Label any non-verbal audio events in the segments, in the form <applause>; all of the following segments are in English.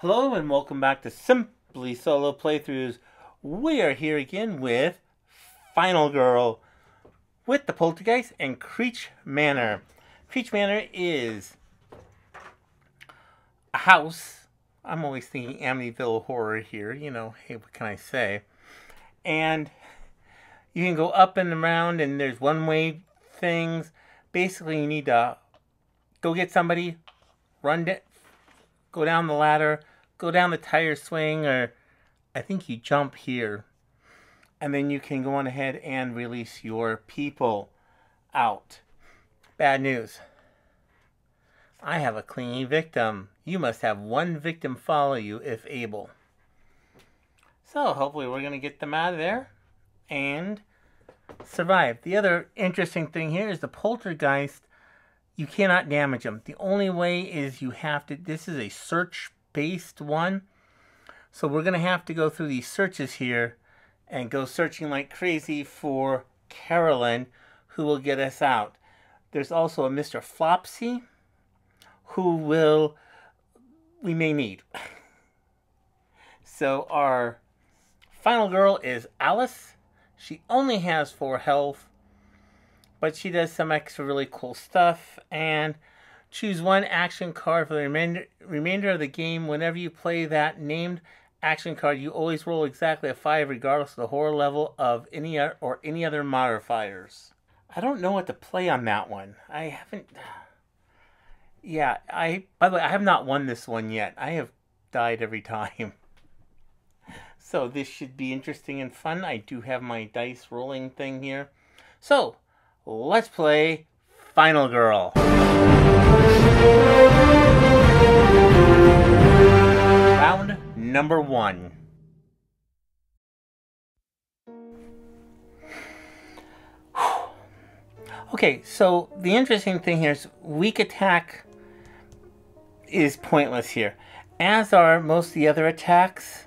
Hello and welcome back to Simply Solo Playthroughs. We are here again with Final Girl with the Poltergeist and Creech Manor. Creech Manor is a house. I'm always thinking Amityville horror here, you know, hey, what can I say? And you can go up and around and there's one-way things. Basically, you need to go get somebody, run, go down the ladder, go down the tire swing, or I think you jump here. And then you can go on ahead and release your people out. Bad news. I have a clinging victim. You must have one victim follow you if able. So hopefully we're going to get them out of there and survive. The other interesting thing here is the poltergeist you cannot damage them. The only way is you have to, this is a search-based one. So we're going to have to go through these searches here and go searching like crazy for Carolyn, who will get us out. There's also a Mr. Flopsy, who will, we may need. <laughs> so our final girl is Alice. She only has four health but she does some extra really cool stuff. And choose one action card for the remainder, remainder of the game. Whenever you play that named action card, you always roll exactly a 5 regardless of the horror level of any or any other modifiers. I don't know what to play on that one. I haven't... <sighs> Yeah, I... By the way, I have not won this one yet. I have died every time. <laughs> So this should be interesting and fun. I do have my dice rolling thing here. So, let's play Final Girl. Round number one. <sighs> Okay, so the interesting thing here is weak attack is pointless here. As are most of the other attacks.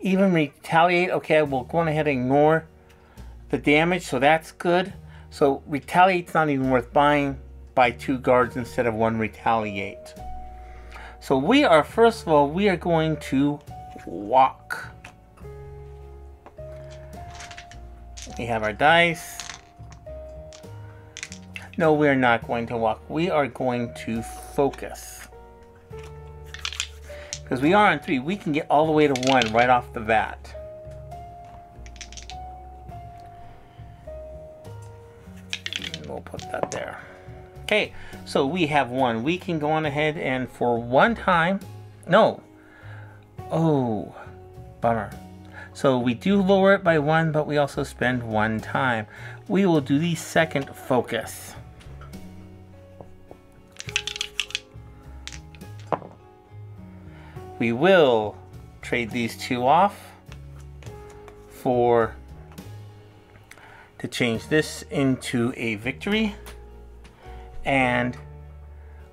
Even retaliate, okay, we'll go ahead and ignore the damage, so that's good. So retaliate's not even worth buying. Buy two guards instead of one retaliate. So we are, first of all, we are going to walk. We have our dice. No, we're not going to walk. We are going to focus. Because we are on three. We can get all the way to one right off the bat. That there. Okay, so we have one. We can go on ahead and for one time, no. Oh, bummer. So we do lower it by one, but we also spend one time. We will do the second focus. We will trade these two off for to change this into a victory. And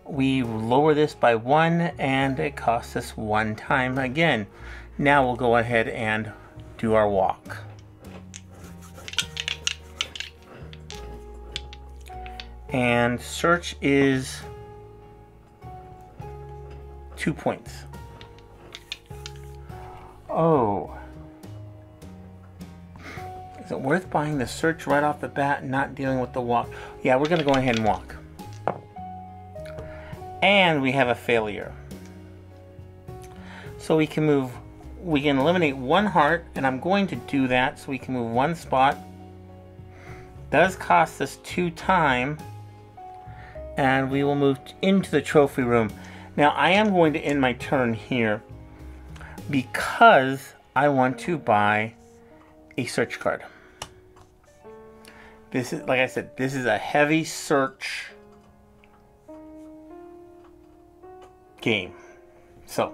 we lower this by one and it costs us one time again. Now we'll go ahead and do our walk. And search is two points. Oh. It worth buying the search right off the bat and not dealing with the walk? Yeah, we're going to go ahead and walk. And we have a failure. So we can move, we can eliminate one heart, and I'm going to do that so we can move one spot. Does cost us two time, and we will move into the trophy room. Now I am going to end my turn here because I want to buy a search card. This is, like I said, this is a heavy search game. So,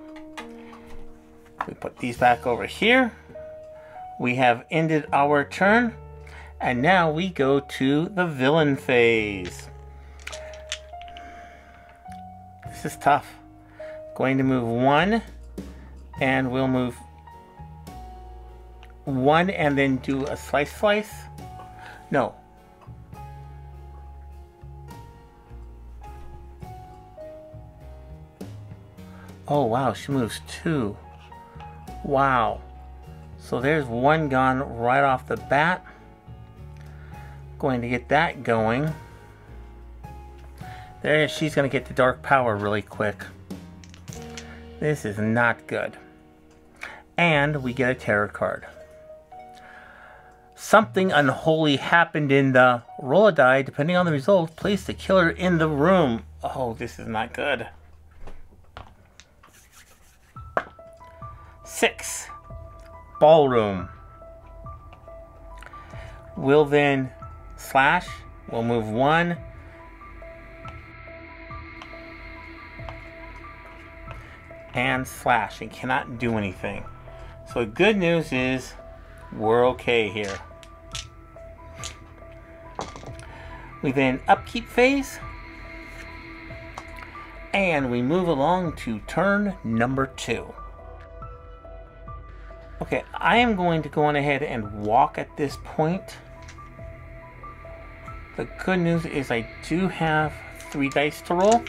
we put these back over here. We have ended our turn. And now we go to the villain phase. This is tough. Going to move one. And we'll move one and then do a slice slice. No, Oh, wow, she moves two. Wow. So there's one gone right off the bat. Going to get that going. There, she's going to get the dark power really quick. This is not good. And we get a terror card. Something unholy happened in the roll a die. Depending on the result, place the killer in the room. Oh, this is not good. Six. Ballroom. We'll then slash. We'll move one. And slash. It cannot do anything. So good news is we're okay here. We then upkeep phase. And we move along to turn number two. Okay, I am going to go on ahead and walk at this point. The good news is I do have three dice to roll.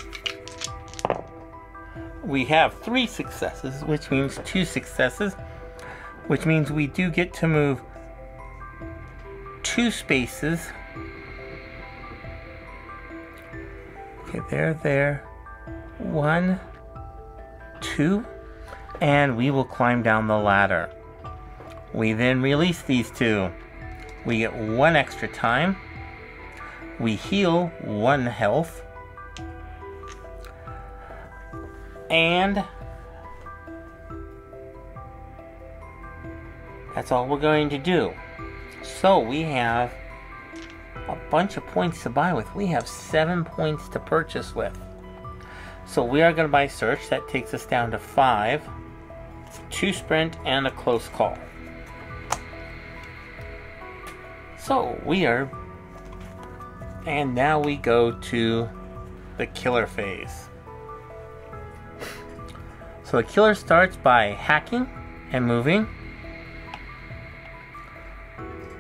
We have three successes, which means two successes, which means we do get to move two spaces. Okay, there, there. One, two, and we will climb down the ladder. We then release these two. We get one extra time. We heal one health. And that's all we're going to do. So we have a bunch of points to buy with. We have seven points to purchase with. So we are going to buy search. That takes us down to five, two sprint, and a close call. So we are, and now we go to the killer phase. So the killer starts by hacking and moving.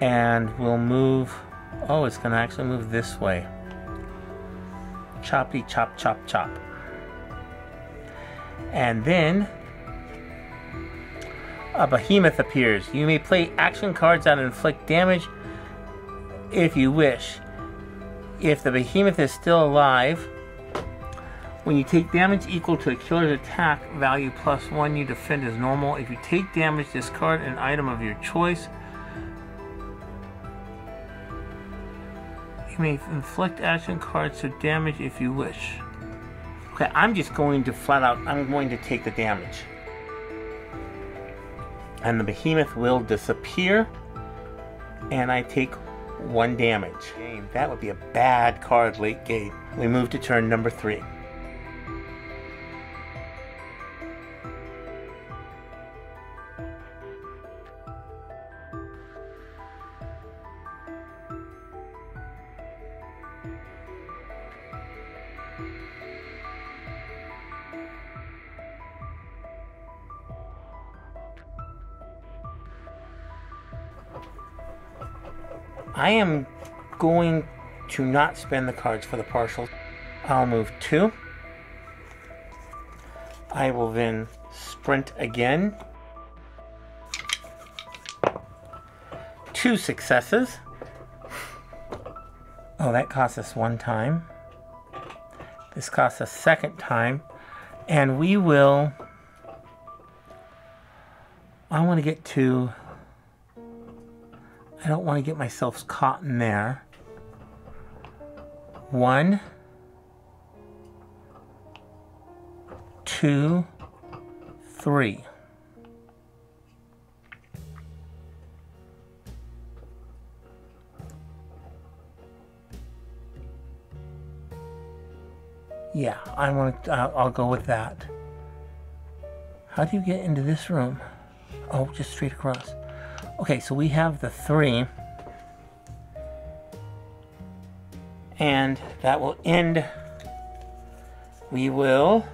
And we'll move, oh, it's gonna actually move this way. Choppy chop chop chop. And then a behemoth appears. You may play action cards that inflict damage if you wish. If the behemoth is still alive, when you take damage equal to a killer's attack value plus one, you defend as normal. If you take damage, discard an item of your choice. You may inflict action cards to damage if you wish. Okay, I'm just going to flat out, I'm going to take the damage. And the behemoth will disappear. And I take one damage. That would be a bad card late game. We move to turn number three. I am going to not spend the cards for the partial. I'll move two. I will then sprint again. Two successes. Oh, that cost us one time. This costs us second time. And we will... I want to get to I don't want to get myself caught in there. One, two, three. Yeah, I want to, uh, I'll go with that. How do you get into this room? Oh, just straight across. Okay, so we have the three. And that will end. We will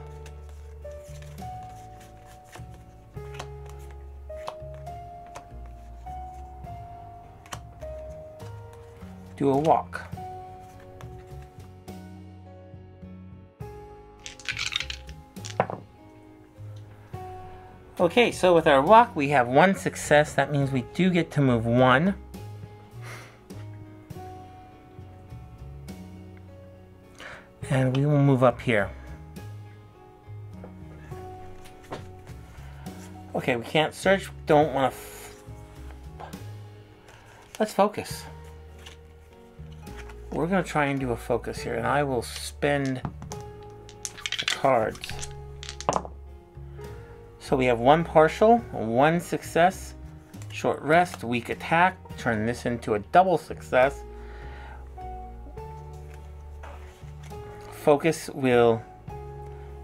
do a walk. Okay, so with our walk, we have one success. That means we do get to move one. And we will move up here. Okay, we can't search. Don't want to... Let's focus. We're going to try and do a focus here. And I will spend the cards. So we have one partial, one success, short rest, weak attack, turn this into a double success. Focus will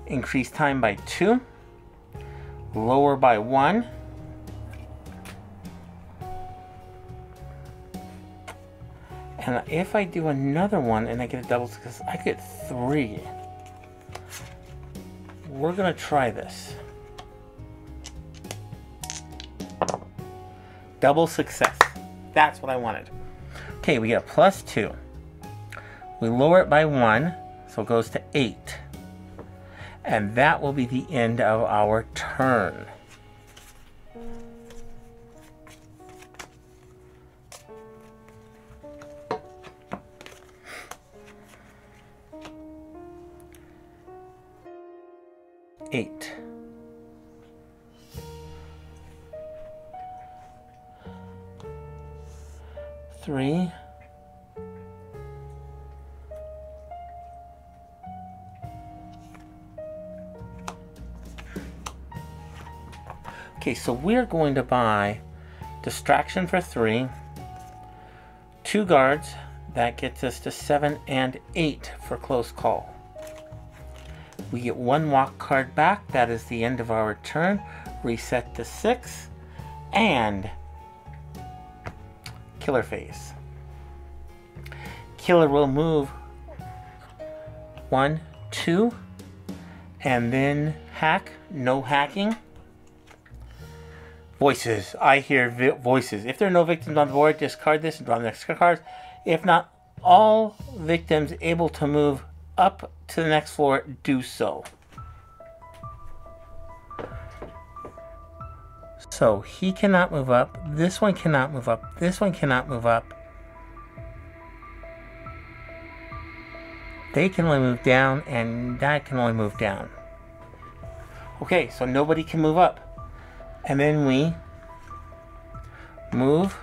increase time by two, lower by one. And if I do another one and I get a double success, I get three. We're gonna try this. Double success. That's what I wanted. Okay, we get a plus two. We lower it by one, so it goes to eight. And that will be the end of our turn. Eight. Three. Okay, so we're going to buy distraction for three, two guards, that gets us to seven and eight for close call. We get one walk card back, that is the end of our turn. Reset to six, and killer phase. Killer will move one, two, and then hack, no hacking. Voices. I hear voices. If there are no victims on the board, discard this and draw the next card. If not, all victims able to move up to the next floor do so. So he cannot move up. This one cannot move up. This one cannot move up. They can only move down, and that can only move down. Okay, so nobody can move up. And then we move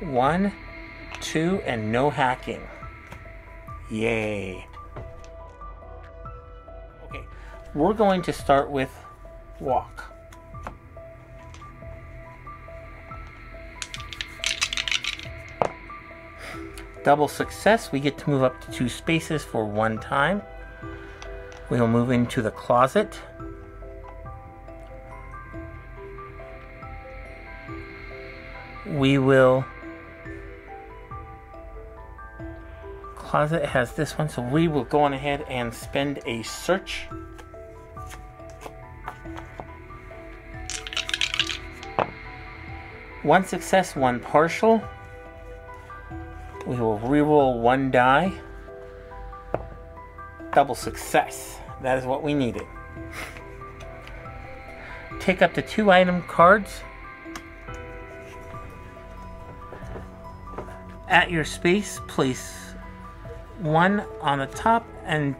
one, two, and no hacking. Yay. Okay, we're going to start with walk. Double success, we get to move up to two spaces for one time. We'll move into the closet. We will closet has this one so we will go on ahead and spend a search One success, one partial. We will reroll one die. Double success. That is what we needed. Take up the two item cards. At your space, place one on the top and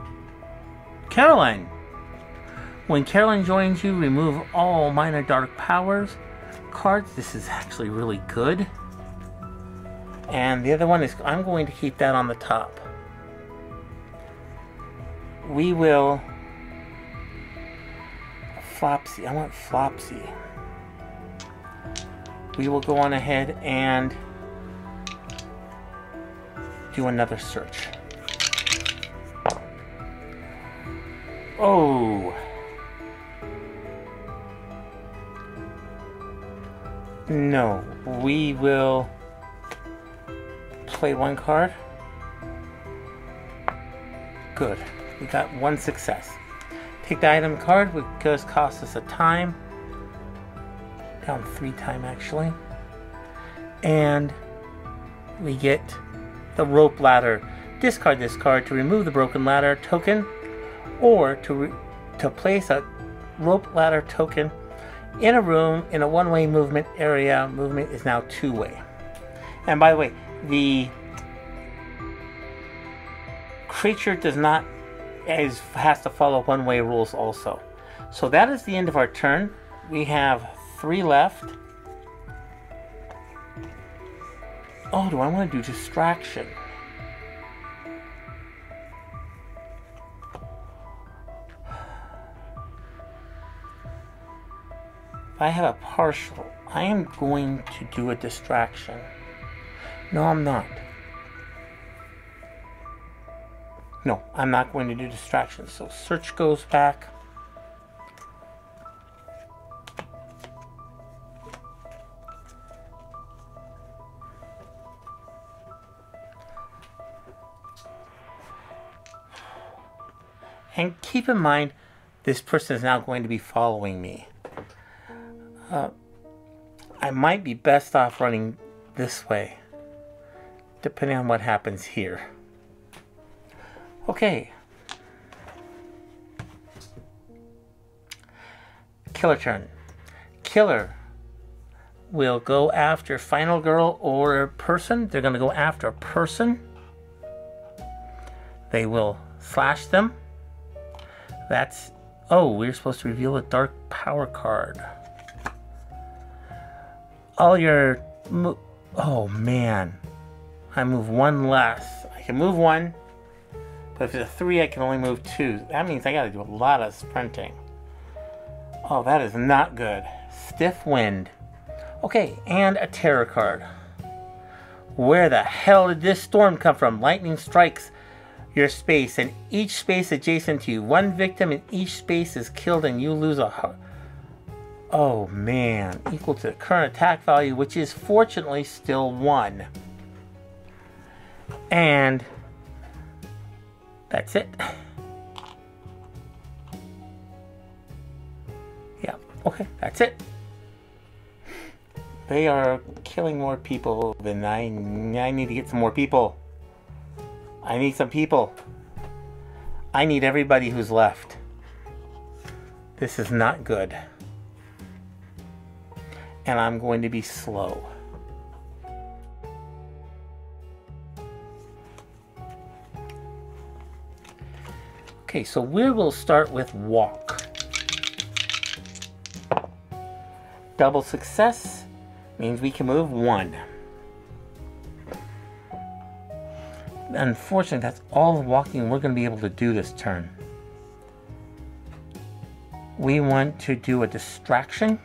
Carolyn. When Carolyn joins you, remove all minor dark powers cards. This is actually really good. And the other one is, I'm going to keep that on the top. We will, Flopsy, I want Flopsy. We will go on ahead and do another search. Oh. No, we will play one card. Good. We got one success. Take the item card, which does cost us a time. Down three time actually. And we get the rope ladder. Discard this card to remove the broken ladder token or to to place a rope ladder token in a room in a one-way movement area. Movement is now two-way. And by the way, the creature does not has to follow one-way rules also. So that is the end of our turn. We have three left. Oh, do I want to do distraction? I have a partial, I am going to do a distraction. No, I'm not. No, I'm not going to do distractions. So search goes back. And keep in mind, this person is now going to be following me. Uh, I might be best off running this way, depending on what happens here. Okay. Killer turn. Killer will go after final girl or person. They're going to go after a person. They will slash them. That's... Oh, we're supposed to reveal a dark power card. All your... Oh, man. I move one less. I can move one. But if it's a three, I can only move two. That means I gotta do a lot of sprinting. Oh, that is not good. Stiff wind. Okay, and a terror card. Where the hell did this storm come from? Lightning strikes your space, and each space adjacent to you. One victim in each space is killed, and you lose a heart. Oh man, equal to the current attack value, which is fortunately still one. And that's it. Yeah, okay, that's it. They are killing more people than I... I need to get some more people. I need some people. I need everybody who's left. This is not good. And I'm going to be slow. Okay, so we will start with walk. Double success means we can move one. Unfortunately, that's all the walking we're going to be able to do this turn. We want to do a distraction.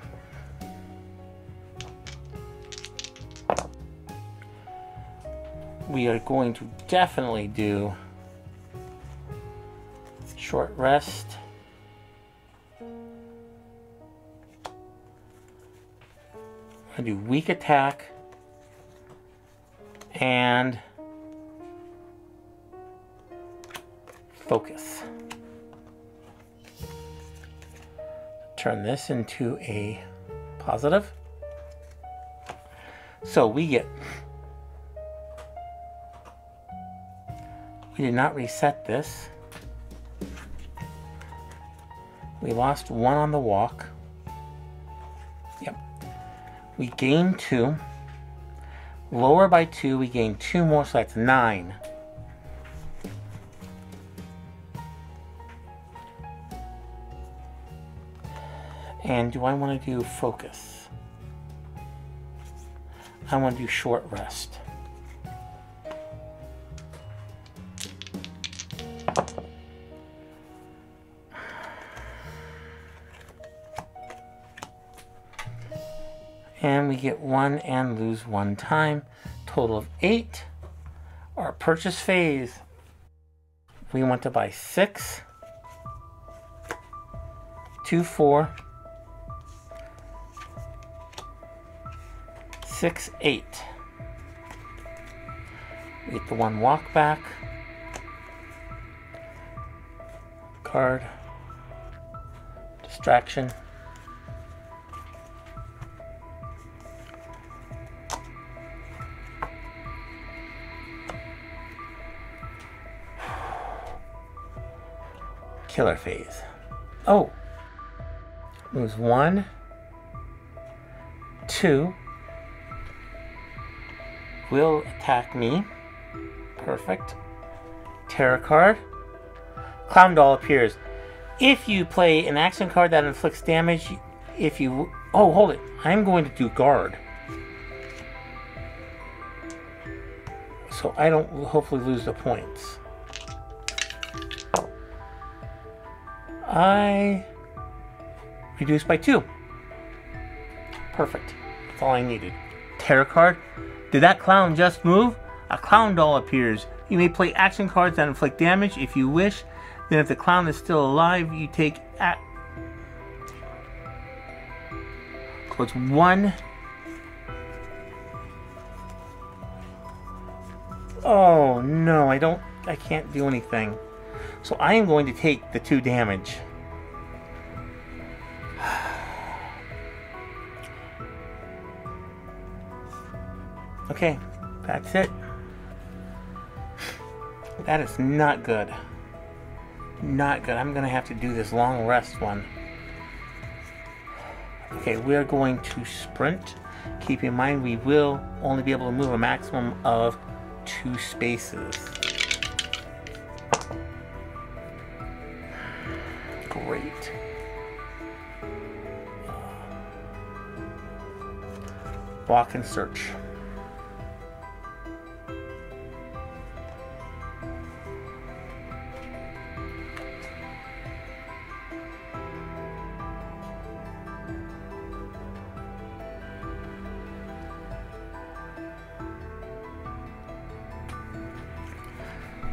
We are going to definitely do short rest. I do weak attack and focus. Turn this into a positive. So we get we did not reset this. We lost one on the walk. Yep. We gained two. Lower by two, we gain two more, so that's nine. And do I want to do focus? I want to do short rest. And we get one and lose one time. Total of eight. Our purchase phase, we want to buy six, two, four, six, eight. We get the one walk back. Card. Distraction. Killer phase. Oh, moves one, two, will attack me. Perfect. Terror card. Clown Doll appears. If you play an action card that inflicts damage, if you... Oh, hold it. I'm going to do guard. So I don't hopefully lose the points. I reduce by two. Perfect. That's all I needed. Terror card. Did that clown just move? A clown doll appears. You may play action cards that inflict damage if you wish. Then if the clown is still alive, you take at So it's one. Oh no, I don't I can't do anything. So I am going to take the two damage. <sighs> Okay, that's it. That is not good. Not good. I'm going to have to do this long rest one. Okay, we're going to sprint. Keep in mind we will only be able to move a maximum of two spaces. Great. Walk and search.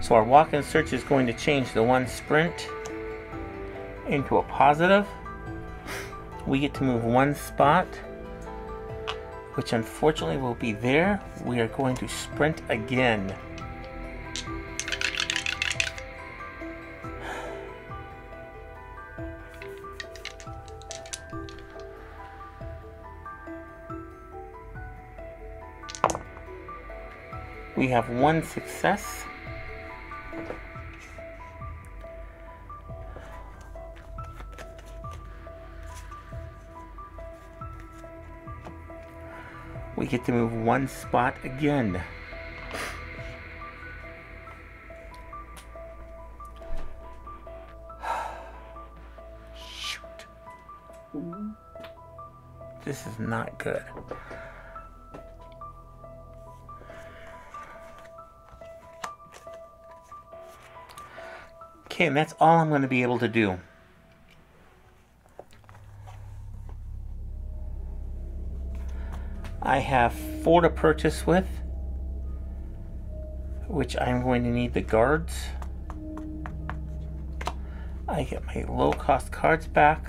So our walk and search is going to change the one sprint into a positive. We get to move one spot, which unfortunately will be there. We are going to sprint again. We have one success. We get to move one spot again. Shoot. This is not good. Okay, and that's all I'm going to be able to do. I have four to purchase with, which I'm going to need the guards. I get my low cost cards back.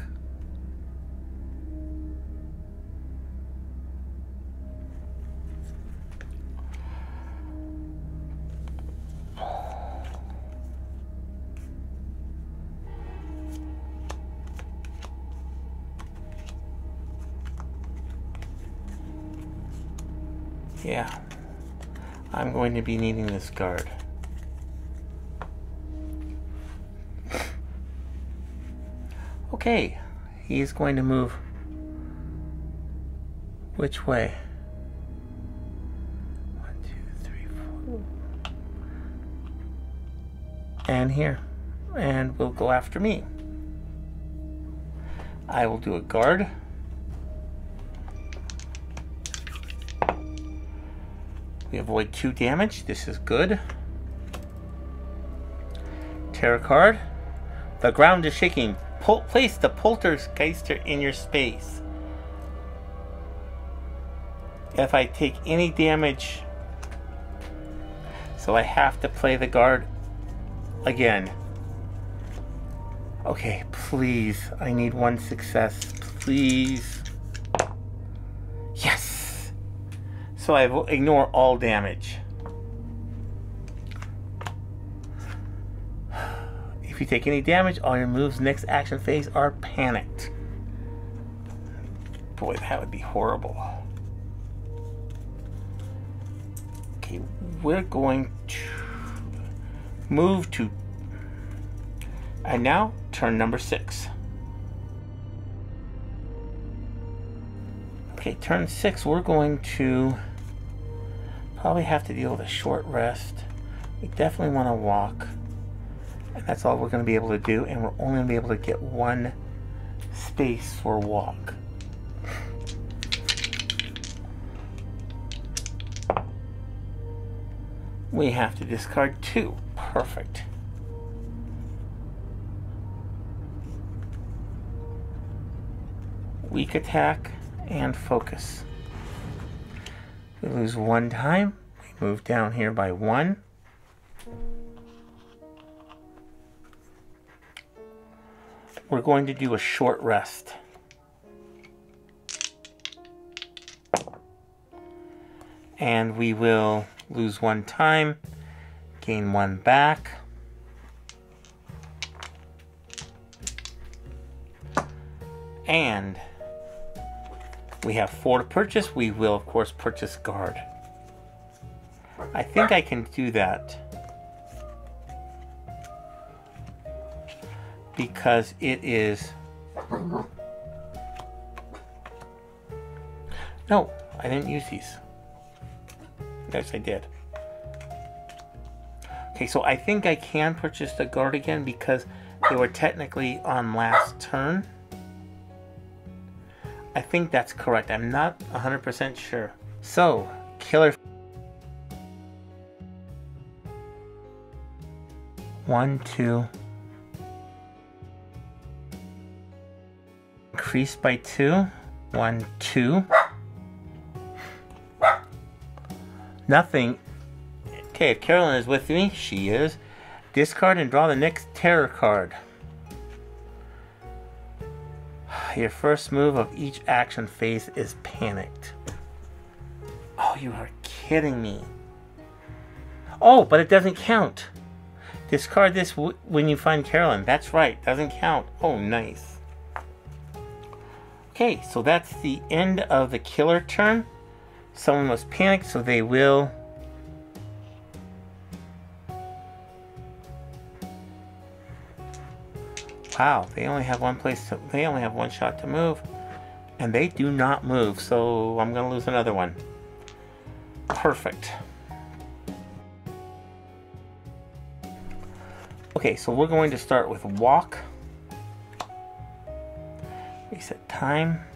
Going to be needing this guard. Okay. He's going to move. Which way? One, two, three, four. And here. And will go after me. I will do a guard. We avoid two damage. This is good. Terror card. The ground is shaking. Pol place the Poltergeister in your space. If I take any damage, so I have to play the guard again. Okay, please. I need one success. Please. So I will ignore all damage. If you take any damage, all your moves next action phase are panicked. Boy, that would be horrible. Okay, we're going to move to... And now, turn number six. Okay, turn six, we're going to probably have to deal with a short rest. We definitely want to walk. And that's all we're going to be able to do. And we're only going to be able to get one space for walk. We have to discard two. Perfect. Weak attack and focus. We lose one time. We move down here by one. We're going to do a short rest. And we will lose one time, gain one back. And we have four to purchase. We will, of course, purchase guard. I think I can do that. Because it is... No, I didn't use these. Yes, I did. Okay, so I think I can purchase the guard again because they were technically on last turn. I think that's correct. I'm not 100% sure. So, killer. One, two. Increase by two. One, two. Nothing. Okay, if Carolyn is with me, she is. Discard and draw the next terror card. Your first move of each action phase is panicked. Oh, you are kidding me. Oh, but it doesn't count. Discard this when you find Carolyn. That's right, doesn't count. Oh, nice. Okay, so that's the end of the killer turn. Someone was panicked, so they will Wow, they only have one place to, they only have one shot to move. And they do not move, so I'm gonna lose another one. Perfect. Okay, so we're going to start with walk. Reset time.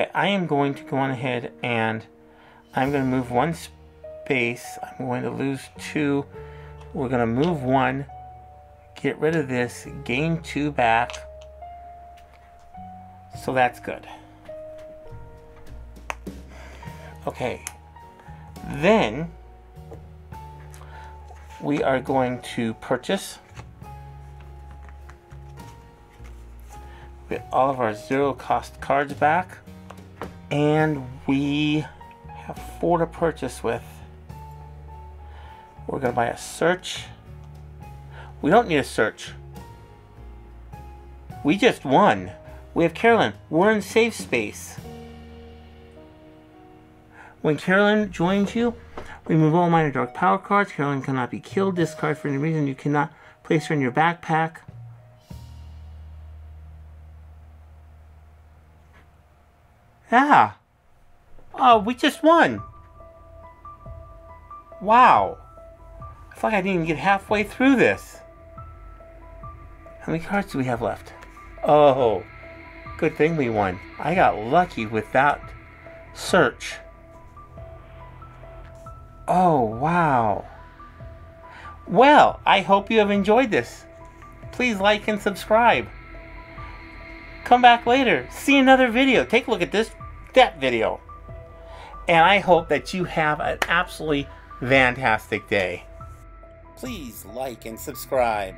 Okay, I am going to go on ahead and I'm going to move one space. I'm going to lose two. We're going to move one, get rid of this, gain two back. So that's good. Okay, then we are going to purchase all of our zero cost cards back. And we have four to purchase with. We're going to buy a search. We don't need a search. We just won. We have Carolyn. We're in safe space. When Carolyn joins you, remove all minor dark power cards. Carolyn cannot be killed. Discard for any reason. You cannot place her in your backpack. Yeah. Oh, we just won. Wow. I feel like I didn't even get halfway through this. How many cards do we have left? Oh, good thing we won. I got lucky with that search. Oh, wow. Well, I hope you have enjoyed this. Please like and subscribe. Come back later. See another video. Take a look at this that video. And I hope that you have an absolutely fantastic day. Please like and subscribe.